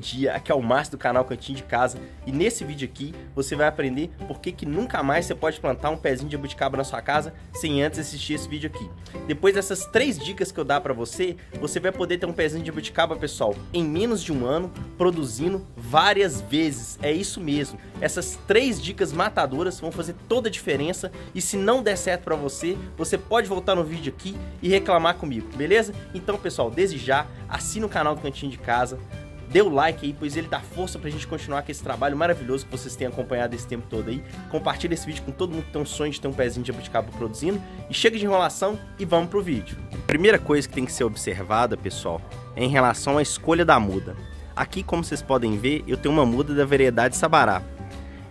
dia, aqui é o Márcio do canal Cantinho de Casa e nesse vídeo aqui você vai aprender por que, que nunca mais você pode plantar um pezinho de jabuticaba na sua casa sem antes assistir esse vídeo aqui. Depois dessas três dicas que eu dar para você, você vai poder ter um pezinho de jabuticaba, pessoal, em menos de um ano, produzindo várias vezes. É isso mesmo. Essas três dicas matadoras vão fazer toda a diferença e se não der certo para você, você pode voltar no vídeo aqui e reclamar comigo, beleza? Então, pessoal, desde já, assina o canal do Cantinho de Casa, dê o like aí, pois ele dá força pra gente continuar com esse trabalho maravilhoso que vocês têm acompanhado esse tempo todo aí. Compartilha esse vídeo com todo mundo que tem um sonho de ter um pezinho de jabuticaba produzindo. E chega de enrolação e vamos pro vídeo. Primeira coisa que tem que ser observada, pessoal, é em relação à escolha da muda. Aqui, como vocês podem ver, eu tenho uma muda da variedade Sabará.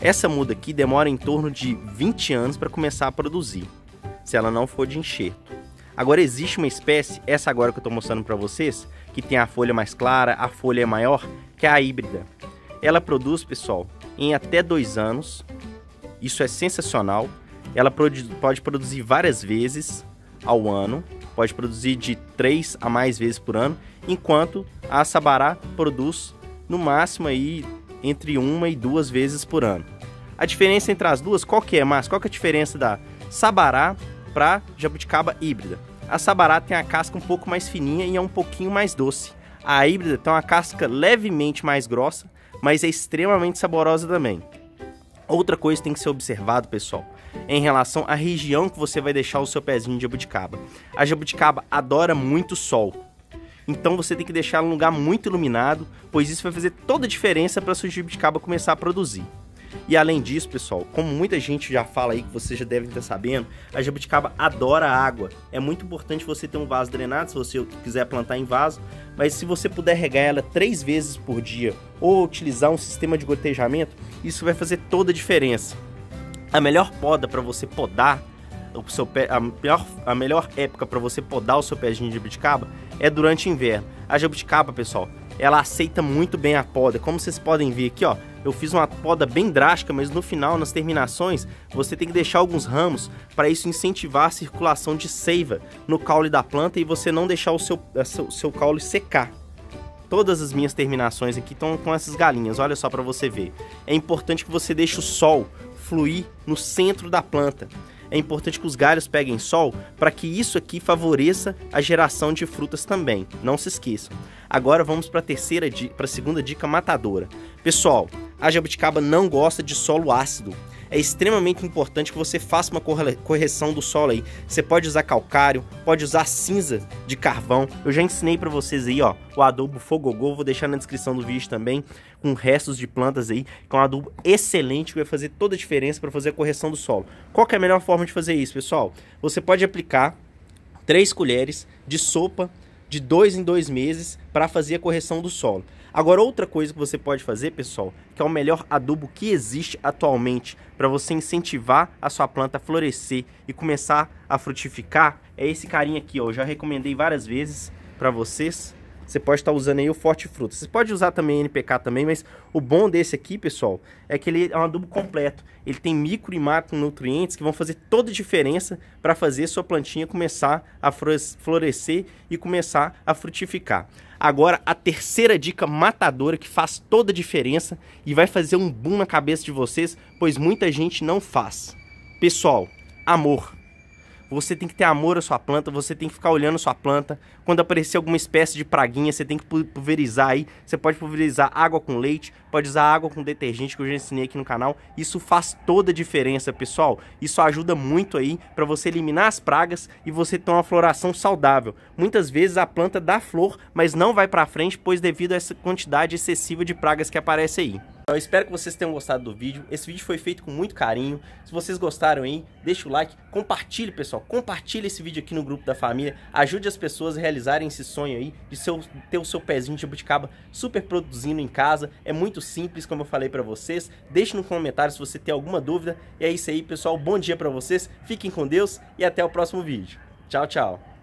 Essa muda aqui demora em torno de 20 anos para começar a produzir, se ela não for de enxerto. Agora existe uma espécie, essa agora que eu estou mostrando para vocês, que tem a folha mais clara, a folha é maior, que é a híbrida. Ela produz, pessoal, em até dois anos. Isso é sensacional. Ela pode produzir várias vezes ao ano, pode produzir de três a mais vezes por ano, enquanto a Sabará produz no máximo aí entre uma e duas vezes por ano. A diferença entre as duas, qual que é, Márcio? Qual que é a diferença da Sabará para jabuticaba híbrida? A Sabará tem a casca um pouco mais fininha e é um pouquinho mais doce. A híbrida tem uma casca levemente mais grossa, mas é extremamente saborosa também. Outra coisa que tem que ser observado, pessoal, é em relação à região que você vai deixar o seu pezinho de jabuticaba. A jabuticaba adora muito sol. Então você tem que deixar um lugar muito iluminado, pois isso vai fazer toda a diferença para a sua jabuticaba começar a produzir. E além disso, pessoal, como muita gente já fala aí, que vocês já devem estar sabendo, a jabuticaba adora água. É muito importante você ter um vaso drenado, se você quiser plantar em vaso, mas se você puder regar ela três vezes por dia ou utilizar um sistema de gotejamento, isso vai fazer toda a diferença. A melhor poda para você podar o seu pé, a, melhor, a melhor época para você podar o seu pezinho de jabuticaba é durante o inverno. A jabuticaba, pessoal, ela aceita muito bem a poda. Como vocês podem ver aqui, ó, eu fiz uma poda bem drástica, mas no final, nas terminações, você tem que deixar alguns ramos para isso incentivar a circulação de seiva no caule da planta e você não deixar o seu, o seu caule secar. Todas as minhas terminações aqui estão com essas galinhas, olha só para você ver. É importante que você deixe o sol fluir no centro da planta é importante que os galhos peguem sol para que isso aqui favoreça a geração de frutas também. Não se esqueçam. Agora vamos para a terceira para a segunda dica matadora. Pessoal, a jabuticaba não gosta de solo ácido é extremamente importante que você faça uma correção do solo aí. Você pode usar calcário, pode usar cinza de carvão. Eu já ensinei para vocês aí, ó, o adubo Fogogô, vou deixar na descrição do vídeo também, com restos de plantas aí, que é um adubo excelente que vai fazer toda a diferença para fazer a correção do solo. Qual é a melhor forma de fazer isso, pessoal? Você pode aplicar 3 colheres de sopa de dois em dois meses para fazer a correção do solo. Agora, outra coisa que você pode fazer, pessoal, que é o melhor adubo que existe atualmente para você incentivar a sua planta a florescer e começar a frutificar, é esse carinha aqui, ó. Eu já recomendei várias vezes para vocês. Você pode estar tá usando aí o Forte Fruta. Você pode usar também NPK também, mas o bom desse aqui, pessoal, é que ele é um adubo completo. Ele tem micro e macronutrientes que vão fazer toda a diferença para fazer sua plantinha começar a florescer e começar a frutificar. Agora, a terceira dica matadora que faz toda a diferença e vai fazer um boom na cabeça de vocês, pois muita gente não faz. Pessoal, amor. Você tem que ter amor à sua planta, você tem que ficar olhando a sua planta. Quando aparecer alguma espécie de praguinha, você tem que pulverizar aí. Você pode pulverizar água com leite, pode usar água com detergente que eu já ensinei aqui no canal. Isso faz toda a diferença, pessoal. Isso ajuda muito aí para você eliminar as pragas e você ter uma floração saudável. Muitas vezes a planta dá flor, mas não vai para frente, pois devido a essa quantidade excessiva de pragas que aparece aí. Eu espero que vocês tenham gostado do vídeo. Esse vídeo foi feito com muito carinho. Se vocês gostaram aí, deixa o like, compartilhe, pessoal. Compartilhe esse vídeo aqui no grupo da família. Ajude as pessoas a realizarem esse sonho aí de seu, ter o seu pezinho de jabuticaba super produzindo em casa. É muito simples, como eu falei para vocês. Deixe no comentário se você tem alguma dúvida. E é isso aí, pessoal. Bom dia para vocês. Fiquem com Deus e até o próximo vídeo. Tchau, tchau.